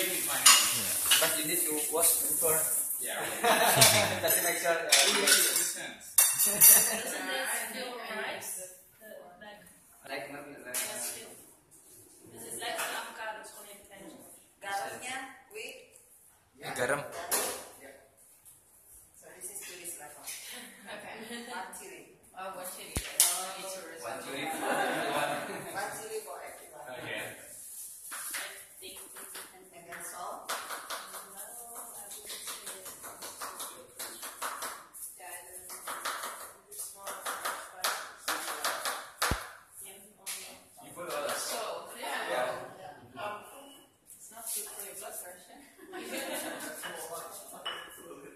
baby my name. But you need to wash before. Yeah. Just to make sure. Uh, makes sense. Isn't it still rice? The, like, like maybe like. this is like an avocado, it's gewoon even klein. Garamnya, we garam. so this is tourist level. Okay. One chili. Oh, one chili. Oh, each tourism. One chili for everyone. One chili for everyone. Okay. And, and then salt. You put all that So, yeah. Yeah. It's not good for your blood pressure.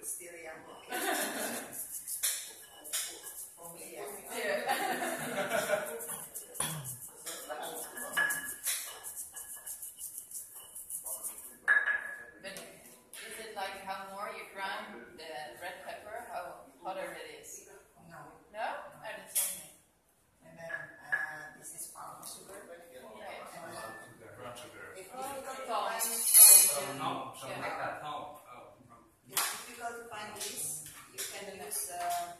Still young. Okay. Only young. Yeah. But is it like how more you grind the red pepper, how hotter it is? No. No? Oh, that's something. And then uh, this is palm sugar. Okay. brown sugar. If difficult to Palm. find, Oh, no. Something Yeah. like that. Oh. Oh. it's difficult to find this. You can use uh,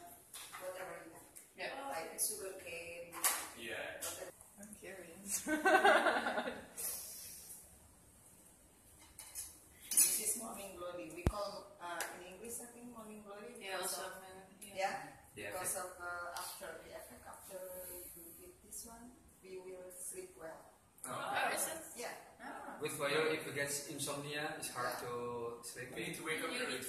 whatever you want, Yeah. like sugar cane. Yeah. I'm curious. This is morning glory. We call uh, in English, I think, morning glory. Yeah, because also. of- uh, Yeah, Yeah. because of uh, after the effect after you eat this one, we will sleep well. Oh, is it? Yeah. Ah. With for you, if you get insomnia, it's hard to sleep. We need to wake up You early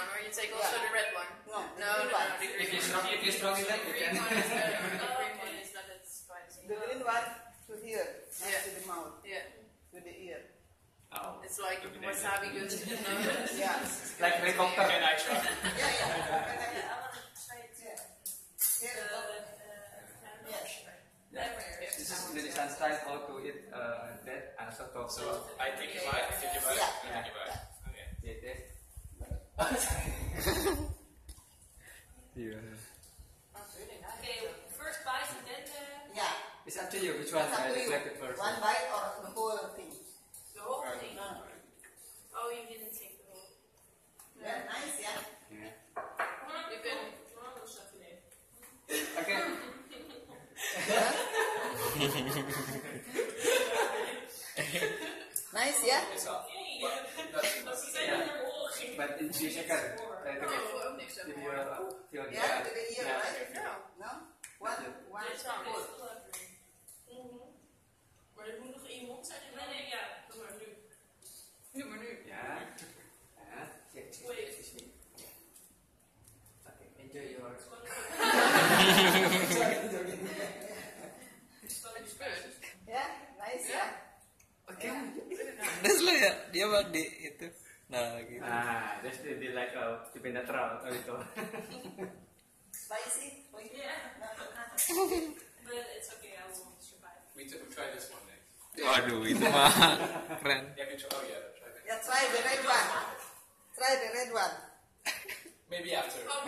one, or you take also Yeah. the red one? No, the No, no, no, the If green you one. strong, if you strong enough, The you green can. one is better. The green one is not as spicy. The green one to here, next Yeah. to the mouth, Yeah, to the ear. Oh. it's like wasabi goes in the nose. Yeah. Like helicopter. Can I try? Yeah, yeah. Yeah, I want to try it too. yeah. Here, Uh, look. uh, Yes. Yeah. This is Indonesian style how to eat uh, that and also tofu. So I take a bite, take a bite, Yeah. and take a bite. Okay. Yeah, that. Yeah. That's really nice. Okay, first bite and then uh, Yeah. It's up to you which one It's up I to you. selected first. One bite or the whole thing. the whole thing. Uh, Oh, you didn't take the whole. yeah, nice, yeah. Yeah. You can. Okay. Nice, yeah. It's up. But that's, Yeah. But in three seconds. Try to Oh, get voor ook niks to zeg your maar. uh, to your Yeah, to the ear, Yeah. right? No. No? One, one Dit is wel full. Maar dit moet nog in je mond zijn. Nee, nee, ja. Doe maar nu. Doe maar nu. Yeah. Yeah. Check, check, Wait. check, check. Okay, enjoy your. It's good. Yeah, nice, yeah. Oke. Pedes lo ya, dia mah di itu. Nah gitu. Nah, that's the, the like uh, tipe netral atau itu. Spicy? Wait. Yeah. No, no, no. But it's okay, I will survive. we, t- we try this one next. Waduh, itu mah keren. Yeah, we try, oh yeah, try that. Yeah, try the red one. Try the red one. Maybe after. Oh,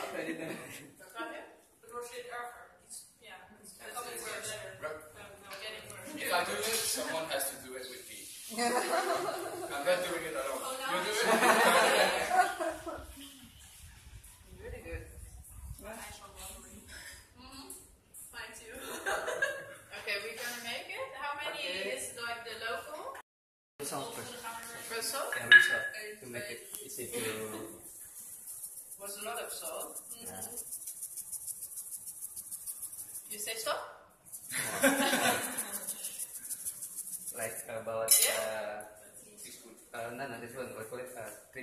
Apa ini? Begrijp je? Het wordt dit erger. Iets- Ja, it's coming worse. Right. Um, no, getting worse. If I do it, someone has to do it with me. I'm not doing it alone. Oh, no. You do it? Really good. Eyes are watering. Mhm. Mine too. Okay, we're gonna make it. How many Okay. is like the local? First. Salt? Yeah, we shall to make it easy to. Was a lot of salt. Yeah. You say stop?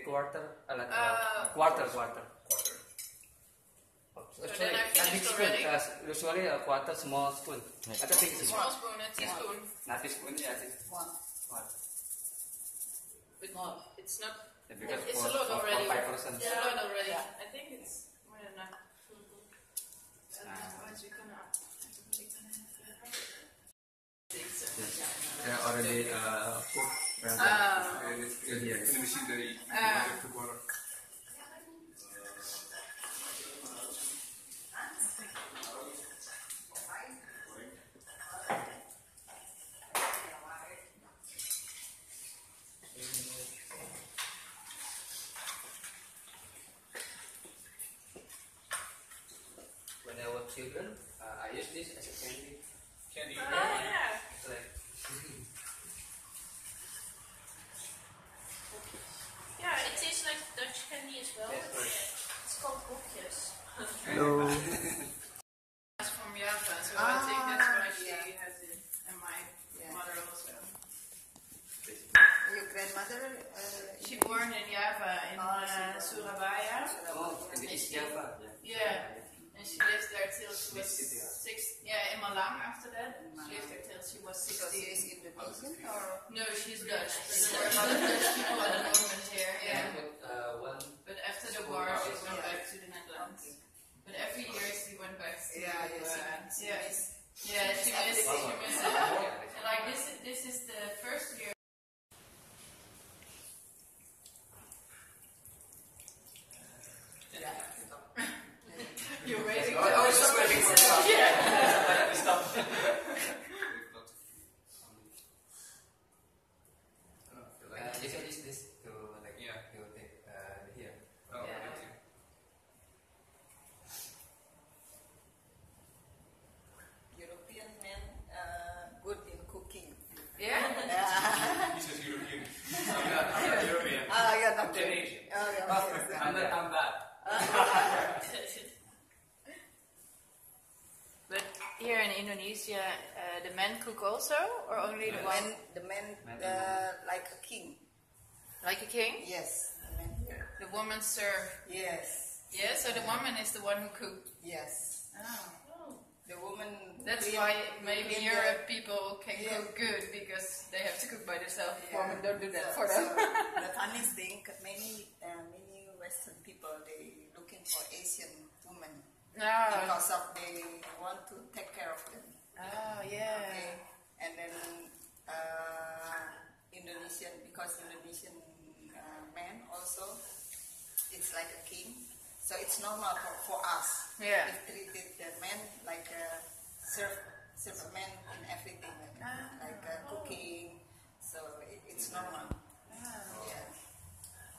Quarter, uh, like, uh, Uh, quarter, quarter. Quarter. Usually, then I big spoon, uh, usually a quarter small spoon. I don't think it's Small spoon, a teaspoon. not a spoon, yeah, it's One. one. But More. it's not. Yeah, because It's for, a lot for, already. For five person. It's a lot already. Yeah. I think it's more than enough. And otherwise we're gonna. They're already uh, cooked. rather When I was children, uh, I used this as a. Candy. Oh yeah. It's like Yeah, it tastes like Dutch candy as well. Yes, It's, it's called bokjes. Hello. That's from Java, so I Ah, think that's why she yeah. has it, and my Yeah. mother also. Your grandmother? Uh, She born in Java in Oh, uh. Surabaya. oh, in the East Java. Yeah. And she lived there till she was Next city, yeah. six. Yeah, in Malang after that. She lived there till she was because she is sixteen. Indonesian or? No, she's Dutch. But there were a lot of Dutch people at the moment here. Yeah. put uh, one. But after the war, she went Yeah. back to the Netherlands. But every year she went back to. Yeah, yeah, she- uh, she yeah. is- Yeah, she missed. She Oh. missed it. And like this, is- this is the first year. You're waiting. Oh, I was just waiting for some. Yeah. Stop. Uh, you can use this to like Yeah. to take uh, here. Oh, Yeah. thank you. European men uh, good in cooking. Yeah. Yeah. He says European. I'm not, I'm not European. Ah, yeah, not I'm good. Indonesian. Oh, yeah, yes, yeah. I'm not, I'm bad. But here in uh, the men cook also, or only the The one men, the men Men. uh, like a king. like a king? Yes, the men here. The woman serve. Yes, Yeah, so the woman is the one who cooked. yes. Oh. The woman. That's clean- why maybe clean the- Europe people can Yeah. cook good because they have to cook by themselves. Yeah. Women don't do that So- for them. so the funniest thing, many uh, many Western people they looking for Asian women No. because of they want to take care of them. Oh yeah. Okay, and then uh, Indonesian because Indonesian uh, man also it's like a king, so it's normal for, for us. Yeah. We treated the man like a serve serve a man in everything, like, Ah. like uh, cooking. So it, it's normal. Oh. Yeah.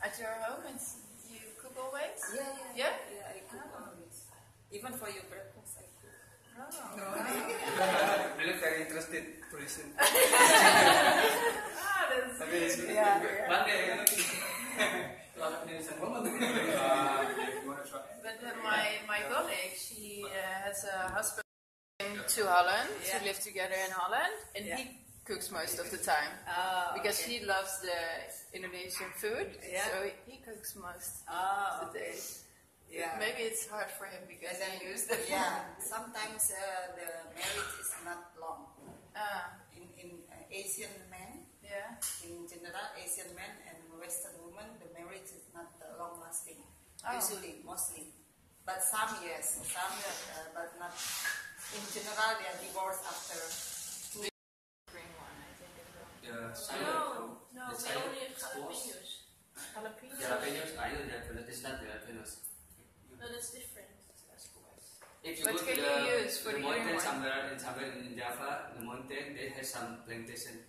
At your home, it's, you cook always? Yeah, Yeah? yeah. I cook always. Even for your breakfast, I cook. Oh. Really very interested to. Ah, that's Tapi it's. Yeah, yeah. One day, lot of news and woman. Yeah, you want to try? But uh, my my colleague, she uh, has a husband to Holland. Yeah. She live together in Holland, and Yeah. he cooks most of the time Ah, because okay. he loves the Indonesian food. Yeah. So he, he cooks most Ah, of the okay. days. Yeah. Maybe it's hard for him because And then, he used it. yeah, sometimes uh, the marriage is not long. Ah, In, in uh, Asian men, yeah. in general, Asian men and Western women, the marriage is not uh, long lasting. Oh. Usually, mostly. But some, yes, some, uh, but not. In general, they are divorced after. Green one, I think as well. Yeah, No, no, It's we only have squash. jalapenos. Jalapeno. Jalapenos, I know that, but it's not jalapenos. No, that's different. If you What go can to you the, use for the the mountain green one? somewhere in somewhere in Java, the mountain, they have some plantation.